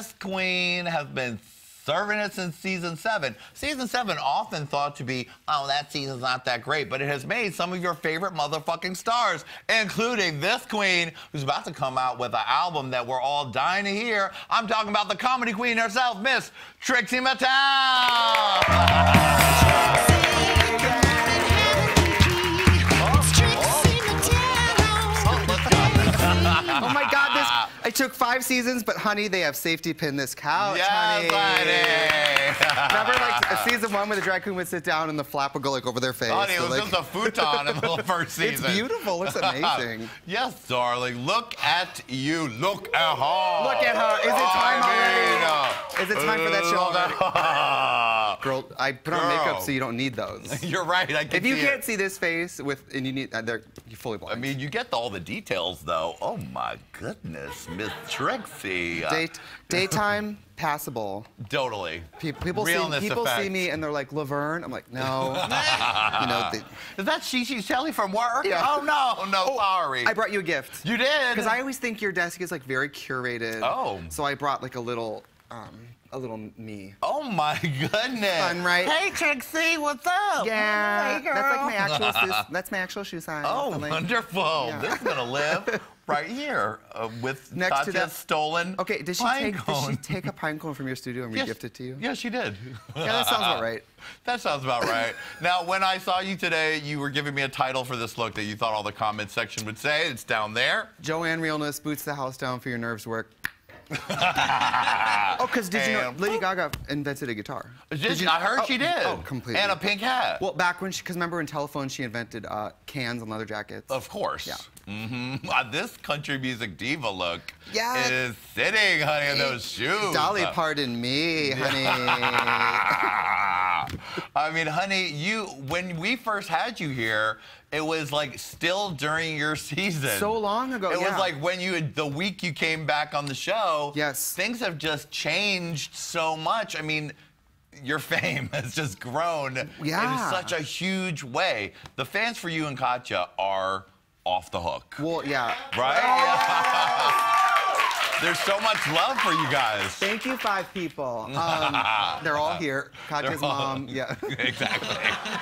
This queen has been serving it since season seven. Season seven often thought to be, oh, that season's not that great, but it has made some of your favorite motherfucking stars, including this queen who's about to come out with an album that we're all dying to hear. I'm talking about the comedy queen herself, Miss Trixie Mattel. Oh my God, this I took five seasons, but honey, they have safety pin this couch, Yes, honey. honey. Remember like a season one where the drag queen would sit down and the flap would go like over their face. Honey, it was like- just a futon in the first season. It's beautiful, looks amazing. yes, darling. Look at you. Look at her. Look at her. Is it time I already? Is it time for that show already? Girl, I put on makeup so you don't need those. You're right. I can If you see can't it. see this face with and you need uh, they're you fully blind. I mean, you get all the details, though. Oh my goodness, Miss Trixie. Date, daytime passable. Totally. Pe- People, Realness see, people see me and they're like Laverne. I'm like, no. you know, Is that Shishi Shelly from work? Yeah. Oh no, no, sorry. I brought you a gift. you did. Because I always think your desk is like very curated. Oh. So I brought like a little, um, a little me. Oh my goodness. Fun, right? Hey Trixie, what's up? Yeah, Hey, girl. that's like my actual. shoe- that's my actual shoe size. Oh, wonderful. Yeah. This is gonna live right here uh, with Next to Katya's that- stolen Okay, did she pine take? Did she take a pine cone from your studio and Yes. re-gift it to you? Yeah, she did. Yeah, that sounds about right. That sounds about right. now, when I saw you today, you were giving me a title for this look that you thought all the comment section would say. It's down there. Joanne Realness boots the house down for your nerves work. oh, because did you know Lady. Gaga invented a guitar? Did you, I heard oh, she did. Oh, completely. And a pink hat. Well, back when she, because remember in telephone she invented uh, cans and leather jackets. Of course. Yeah. Mm-hmm. This country music diva look Yeah. is sitting, honey, in those shoes. Dolly, pardon me, honey. I mean, honey, you when we first had you here, it was like still during your season. So long ago, It yeah. was like when you had, the week you came back on the show. Yes. Things have just changed so much. I mean, your fame has just grown Yeah. in such a huge way. The fans for you and Katya are off the hook. well, yeah. Right? There's so much love for you guys. Thank you, five people. Um, they're all here. Katya's all- mom. Yeah. exactly.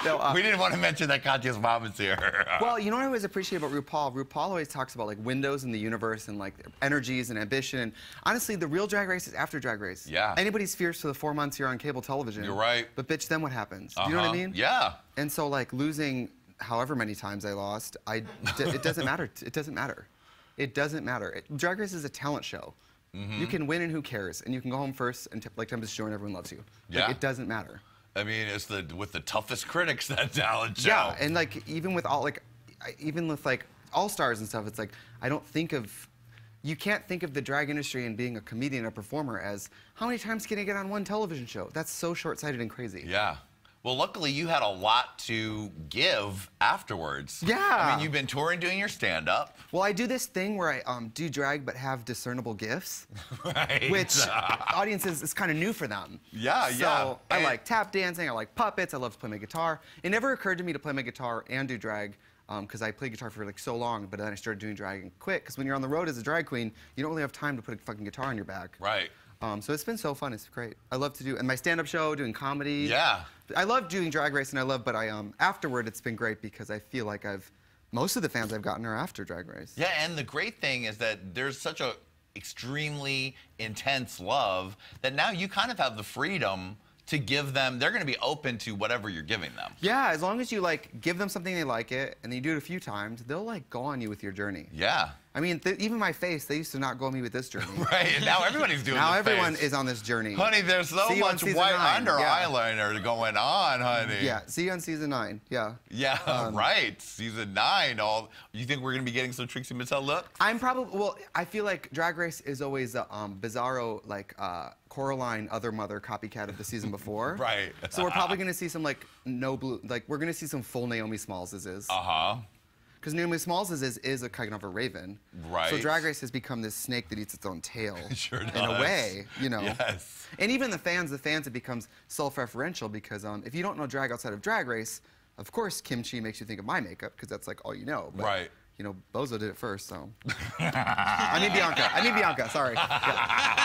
No, uh, we didn't want to mention that Katya's mom is here. Well, you know what I always appreciate about RuPaul? RuPaul always talks about like windows in the universe and like energies and ambition. And honestly, the real drag race is after drag race. Yeah. Anybody's fierce for the four months you're on cable television. You're right. But bitch, then what happens? Do you know what I Uh-huh. mean? Yeah. And so like losing however many times I lost, I d- it doesn't matter. It doesn't matter. It doesn't matter. It, drag race is a talent show. Mm-hmm. You can win and who cares? And you can go home first and t- like Tempest DuJour and everyone loves you. Like, Yeah. it doesn't matter. I mean, it's the with the toughest critics that talent show. Yeah, and like even with all like, even with like all stars and stuff, it's like I don't think of, you can't think of the drag industry and being a comedian or performer as how many times can I get on one television show? That's so short-sighted and crazy. Yeah. Well, luckily you had a lot to give afterwards. Yeah. I mean, you've been touring doing your stand-up. Well, I do this thing where I um, do drag but have discernible gifts, Right. which audiences is kind of new for them. Yeah, so yeah. So I like tap dancing. I like puppets. I love to play my guitar. It never occurred to me to play my guitar and do drag because I played guitar for like so long, but then I started doing drag and quit. Because when you're on the road as a drag queen, you don't really have time to put a fucking guitar on your back. Right. Um, so it's been so fun. It's great. I love to do and my stand-up show, doing comedy. Yeah. I love doing drag race and I love, but I um afterward it's been great because I feel like I've most of the fans I've gotten are after drag race. Yeah, and the great thing is that there's such a extremely intense love that now you kind of have the freedom to give them. They're going to be open to whatever you're giving them. Yeah, as long as you like give them something they like it, and you do it a few times, they'll like go on you with your journey. Yeah. I mean, th- even my face, they used to not go me with this journey. Right. And now everybody's doing. now everyone face. is on this journey. Honey, there's so See much white nine, under yeah. eyeliner going on, honey. Yeah, see you on season nine. Yeah. Yeah, Um, right. Season nine. All you think we're gonna be getting some Trixie Mattel looks? I'm probably well. I feel like Drag Race is always a um, bizarro, like uh, Coraline, other mother copycat of the season before. Right. So we're probably gonna see some like no blue, like we're gonna see some full Naomi Smalls is, Uh huh. Because Naomi Smalls is, is is a kind of a raven. Right. So Drag Race has become this snake that eats its own tail. Sure In a way, you know. Yes. And even the fans, the fans, it becomes self-referential because um, if you don't know drag outside of Drag Race, of course Kim Chi makes you think of my makeup because that's like all you know. But Right. you know, Bozo did it first, so. I mean Bianca. I mean Bianca. Sorry. Yeah,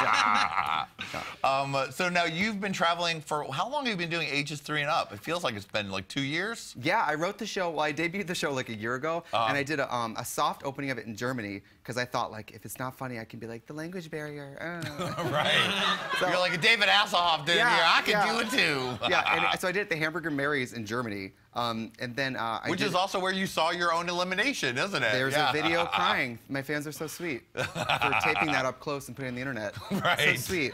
yeah. Um, uh, so now you've been traveling for how long have you been doing ages three and up? It feels like it's been like two years. Yeah, I wrote the show. Well, I debuted the show like a year ago, Uh-huh. and I did a, um, a soft opening of it in Germany because I thought like if it's not funny, I can be like the language barrier. uh." Right. So- You're like a David Hasselhoff did Yeah, here. I can yeah. do it too. yeah, and so I did it at the Hamburger Mary's in Germany, um, and then uh, I Which did, is also where you saw your own elimination, isn't it? There's Yeah. a video crying. My fans are so sweet for taping that up close and putting it on the internet. Right. So sweet.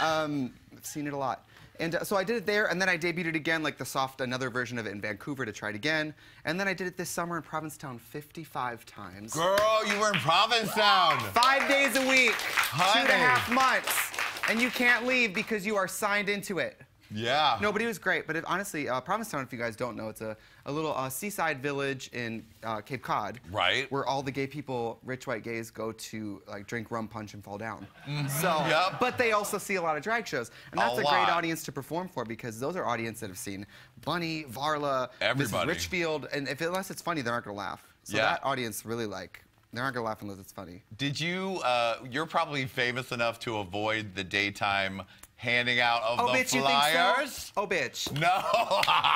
Um, I've seen it a lot. And uh, so I did it there, and then I debuted it again, like the soft, another version of it in Vancouver to try it again. And then I did it this summer in Provincetown 55 times. Girl, you were in Provincetown. Five days a week, two and Honey. a half months. And you can't leave because you are signed into it. Yeah. No, but it was great. But it, honestly, uh, Provincetown, if you guys don't know, it's a, a little uh, seaside village in uh, Cape Cod. Right. Where all the gay people, rich white gays, go to like drink rum punch and fall down. So, Mm-hmm. Yep. but they also see a lot of drag shows, and that's a, lot. great audience to perform for because those are audience that have seen Bunny, Varla. Everybody. Richfield, and if unless it's funny, they're not gonna laugh. So Yeah. that audience really like. They're not gonna laugh unless it's funny. Did you? Uh, you're probably famous enough to avoid the daytime handing out of Oh, the bitch, you flyers. think so? Oh, bitch. No.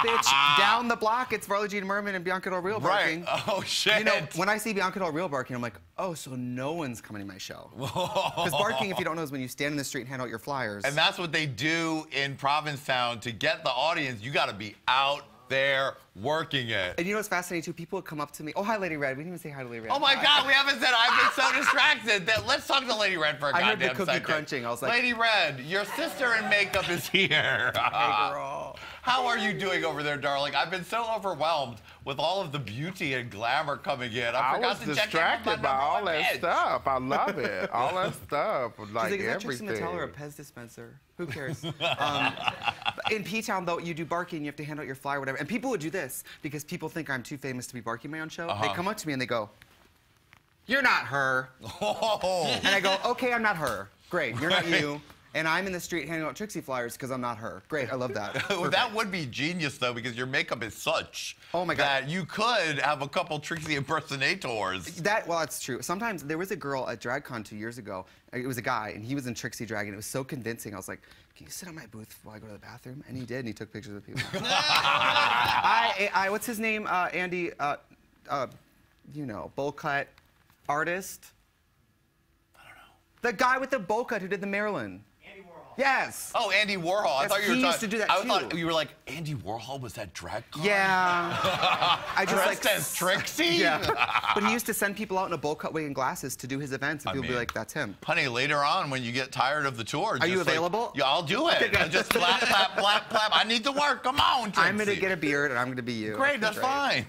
bitch, down the block, it's Varla Jean Merman and Bianca Del Rio barking. Right. Oh shit. You know, when I see Bianca Del Rio barking, I'm like, oh, so no one's coming to my show. Because barking, if you don't know, is when you stand in the street and hand out your flyers. And that's what they do in Provincetown to get the audience. You got to be out there working it. And you know what's fascinating too? People would come up to me. Oh, hi, Lady Red. We didn't even say hi to Lady Red. Oh my God, we haven't said I've been so distracted that let's talk to Lady Red for a I heard the cookie second. crunching. I was like- Lady Red, your sister in makeup is here. Hey, girl. How are you doing over there, darling? I've been so overwhelmed with all of the beauty and glamour coming in. I, I forgot was to check in with distracted by all that bitch. stuff. I love it. All that stuff, She's like like, is that Trixie everything. Mattel or a Pez dispenser? Who cares? um, in P-Town, though, you do barking, you have to hand out your flyer, whatever. And people would do this because people think I'm too famous to be barking my own show. They Uh-huh. come up to me and they go, you're not her. Oh. And I go, okay, I'm not her. Great, you're not you. And I'm in the street handing out Trixie flyers because I'm not her. Great, I love that. Well, Perfect. that would be genius though, because your makeup is such Oh, my God. that you could have a couple Trixie impersonators. That well, that's true. Sometimes there was a girl at DragCon two years ago. uh, It was a guy, and he was in Trixie drag, and it was so convincing. I was like, "Can you sit on my booth while I go to the bathroom?" And he did, and he took pictures of people. I, I, what's his name? Uh, Andy. Uh, uh, you know, bowl cut artist. I don't know. The guy with the bowl cut who did the Marilyn. Yes. Oh, Andy Warhol. I Yes, thought you were he used to do that, I too. thought you were like Andy Warhol was that drag con? Yeah. I just Dressed like as Trixie. Yeah. but he used to send people out in a bowl cut wig and glasses to do his events, and I people would be like, "That's him." Honey, later on when you get tired of the tour, Are you like- available? yeah, I'll do it. And just flap, flap, flap, flap. I need to work. Come on, I'm gonna get a beard, and I'm gonna be you. Great, that's fine.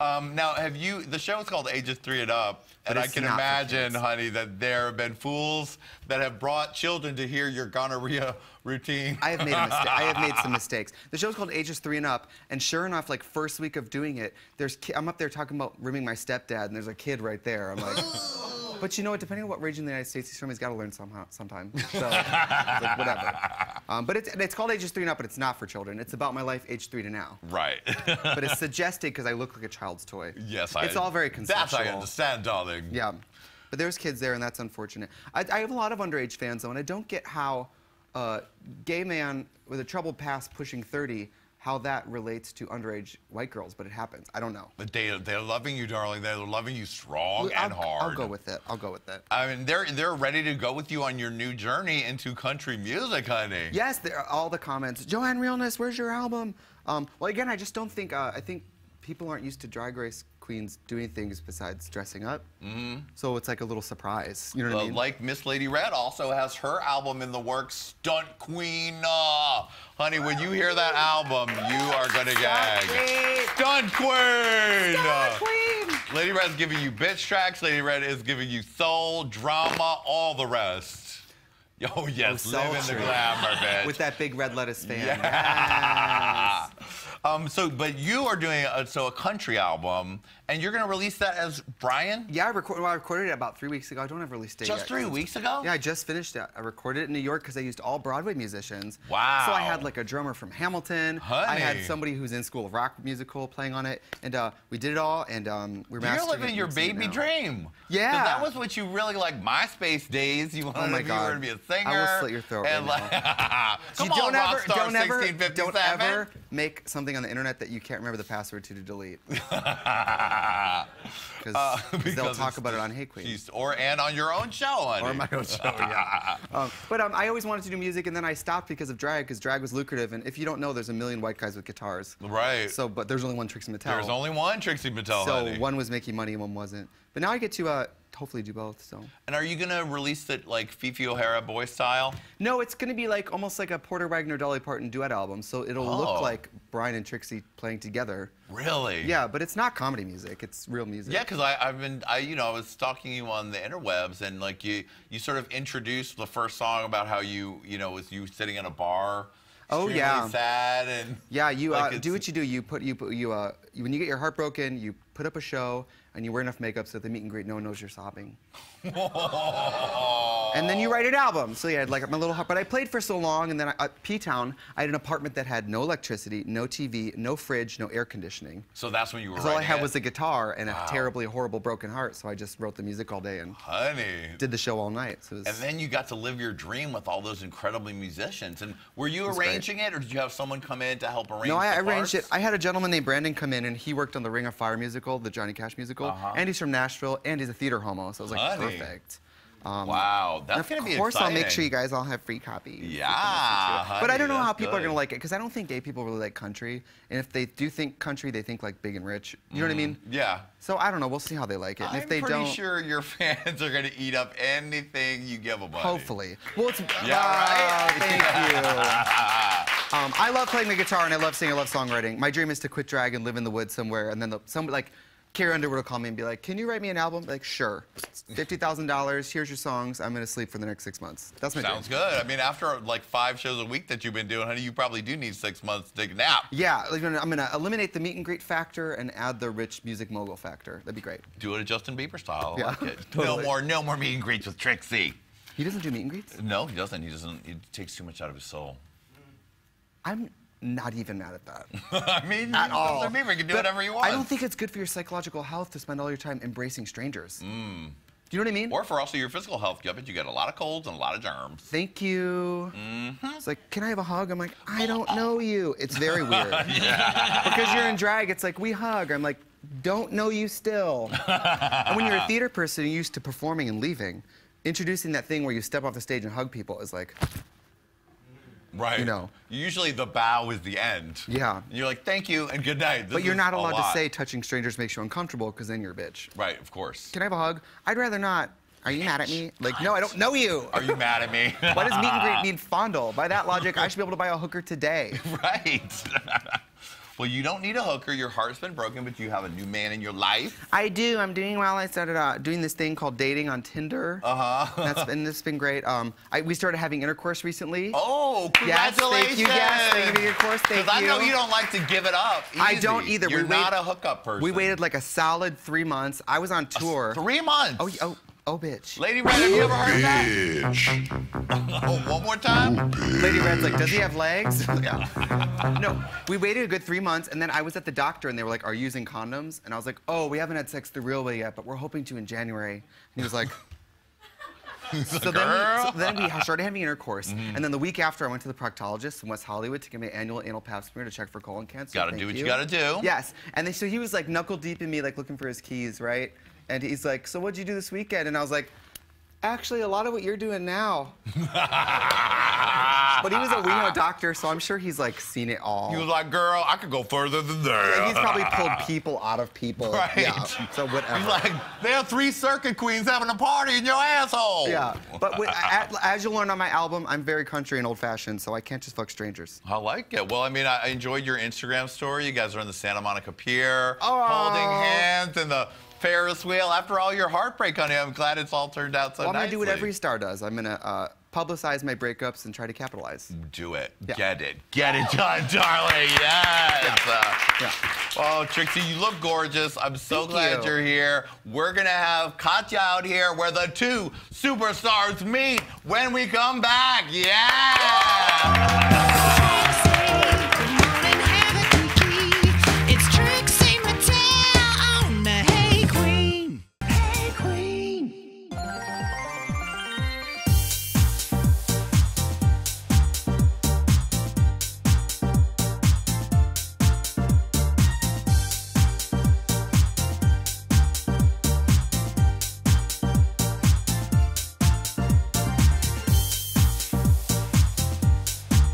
Um, now, have you? The show is called Ages Three and Up, and I can imagine, honey, that there have been fools that have brought children to hear your gonorrhea routine. I have made a mistake. I have made some mistakes. The show's called Ages Three and Up, and sure enough, like first week of doing it, there's ki- I'm up there talking about rimming my stepdad, and there's a kid right there. I'm like, but you know what? Depending on what region of the United States he's from, he's got to learn somehow, sometime. So, like, whatever. Um, but it's it's called Ages Three and Up, but it's not for children. It's about my life, age three to now. right. But it's suggested because I look like a child's toy. yes, I. It's all very That's conceptual. I understand, darling. Yeah, but there's kids there, and that's unfortunate. I, I have a lot of underage fans, though, and I don't get how a gay man with a troubled past pushing 30, how that relates to underage white girls, but it happens. I don't know. But they, they're loving you, darling. They're loving you strong and I'll, hard. I'll go with it. I'll go with it. I mean, they're they're ready to go with you on your new journey into country music, honey. Yes, all the comments. Joanne Realness, where's your album? Um, well, again, I just don't think. Uh, I think people aren't used to Drag Race queens doing things besides dressing up. Mm-hmm. So it's like a little surprise. You know what Uh, I mean? like Miss Lady Red also has her album in the works, Stunt Queen. Uh, honey, when you hear that album, you are gonna gag. Stunt Queen. Uh, Queen. Lady Red's giving you bitch tracks. Lady Red is giving you soul, drama, all the rest. Oh yes, Oh, live in the sultry. glamour, bitch. With that big red lettuce fan. Yeah. Yes. Um, so, but you are doing a, so a country album, and you're going to release that as Brian? Yeah, I, record, well, I recorded it about three weeks ago. I don't have a release date Just yet, three 'cause it's- weeks ago? Yeah, I just finished it. I recorded it in New York because I used all Broadway musicians. Wow. So I had like a drummer from Hamilton. Honey. I had somebody who's in School of Rock musical playing on it, and uh, we did it all. And um, we're You're living it your baby now. dream. Yeah. that was what you really like MySpace days. You wanted Oh my to, be- God. to be a singer. I will slit your throat and right like, Come You on, don't ever, don't ever, don't ever make something on the internet that you can't remember the password to to delete. Because Uh, they'll talk about it on Hey Qween. Jeez, or and on your own show, honey. Or my own show, yeah. Um, but um, I always wanted to do music, and then I stopped because of drag, because drag was lucrative. And if you don't know, there's a million white guys with guitars. Right. So, but there's only one Trixie Mattel. There's only one Trixie Mattel, so honey. one was making money and one wasn't. But now I get to uh, hopefully do both. So And are you gonna release it like Fifi O'Hara boy style? no, it's gonna be like almost like a Porter Wagoner Dolly Parton duet album. So it'll Oh. look like Brian and Trixie playing together. Really? Yeah, but it's not comedy music. It's real music. Yeah, because I've been, I, you know, I was stalking you on the interwebs, and like you, you sort of introduced the first song about how you, you know, was you sitting in a bar. Oh, yeah. sad and. Yeah, you like uh, do what you do. You put you put you uh you, when you get your heart broken, you put up a show and you wear enough makeup so at the meet and greet no one knows you're sobbing. and then you write an album. So yeah, I had like my little heart. But I played for so long, and then I, at P Town, I had an apartment that had no electricity, no TV, no fridge, no air conditioning. So that's when you were. So all I had it? was a guitar and Wow. a terribly horrible broken heart. So I just wrote the music all day and Honey. did the show all night. So was, And then you got to live your dream with all those incredibly musicians. And were you was great. arranging it, or did you have someone come in to help arrange? No, I the arranged it. I had a gentleman named Brandon come in, and he worked on the Ring of Fire musical, the Johnny Cash musical. Uh-huh. And he's from Nashville, and he's a theater homo, so it was like Honey. perfect. Um, Wow, that's gonna be Of course, I'll make sure you guys all have free copies. Yeah, but I don't know how people are gonna like it because I don't think gay people really like country, and if they do think country, they think like big and rich. You know what I mean? Yeah. So I don't know. We'll see how they like it. And Mm. I'm if they pretty don't, sure your fans are going to eat up anything you give them. hopefully. Well, it's Yeah, Ah, right? Thank you. Um, I love playing the guitar and I love singing. I love songwriting. My dream is to quit drag and live in the woods somewhere, and then the, somebody like Carrie Underwood will call me and be like, "Can you write me an album?" Like, sure. Fifty thousand dollars. Here's your songs. I'm gonna sleep for the next six months. That's my Sounds good. I mean, after like five shows a week that you've been doing, honey, you probably do need six months to take a nap. Yeah, like, I'm gonna eliminate the meet and greet factor and add the rich music mogul factor. That'd be great. Do it a Justin Bieber style. Yeah, like it. No more, no more meet and greets with Trixie. He doesn't do meet and greets. No, he doesn't. He doesn't. He takes too much out of his soul. I'm not even mad at that. I mean, at all. Can do But whatever he wants. I don't think it's good for your psychological health to spend all your time embracing strangers. Do you know what I mean? Mm. Or for also your physical health, you get a lot of colds and a lot of germs. Thank you. Mm-hmm. It's like, can I have a hug? I'm like, I don't know you. It's very weird. because you're in drag, it's like, we hug. I'm like, don't know you still. and when you're a theater person, you're used to performing and leaving. Introducing that thing where you step off the stage and hug people is like, Right. You know. Usually the bow is the end. Yeah. And you're like, thank you and good night. This but you're not allowed to say touching strangers makes you uncomfortable because then you're a bitch. Right, of course. Can I have a hug? I'd rather not. Are you mad at me? Like, no, I don't know you. Are you mad at me? Why does meet and greet mean fondle? By that logic, I should be able to buy a hooker today. right. Well, you don't need a hooker. Your heart's been broken, but you have a new man in your life. I do. I'm doing well. I started uh, doing this thing called dating on Tinder. Uh huh. That's been this has been great. Um, I, we started having intercourse recently. Oh, Yes, congratulations! thank you, yes, thank you for your course, thank Because I know you. you don't like to give it up. I don't either. You're We not wait- a hookup person. We waited like a solid three months. I was on tour. three months. Oh, oh, oh, bitch. Lady Red, have you ever heard that? oh, one more time. Oh, Lady Red's like, does he have legs? yeah. No, we waited a good three months, and then I was at the doctor, and they were like, "Are you using condoms?" And I was like, "Oh, we haven't had sex the real way yet, but we're hoping to in January." And he was like. So then, we, Girl. So then we started having intercourse, mm-hmm. and then the week after, I went to the proctologist in West Hollywood to get my annual anal pap smear to check for colon cancer. Gotta Thank do what you gotta do. Yes, and then, so he was like knuckle deep in me, like looking for his keys, right? And he's like, "So what'd you do this weekend?" And I was like, "Actually, a lot of what you're doing now." But he was a WeHo doctor, so I'm sure he's like seen it all. He was like, girl, I could go further than that. And he's probably pulled people out of people. Right. Yeah. So whatever. He's like, there are three circuit queens having a party in your asshole. yeah. But with, a- as you'll learn on my album, I'm very country and old-fashioned, so I can't just fuck strangers. I like it. Well, I mean, I enjoyed your Instagram story. You guys are in the Santa Monica Pier, Oh. holding hands in the Ferris wheel. After all your heartbreak honey, I'm glad it's all turned out so Well, I'm gonna do what every star does. I'm gonna uh, publicize my breakups and try to capitalize. Do it. Yeah. Get it. Get it done, darling. Yes. Oh, Trixie, you look gorgeous. I'm so Thank glad you. are here. We're gonna have Katya out here where the two superstars meet when we come back. Yeah!